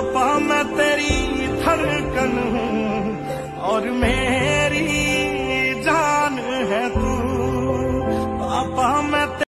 पापा मैं तेरी धड़कन हूँ और मेरी जान है तू। पापा मैं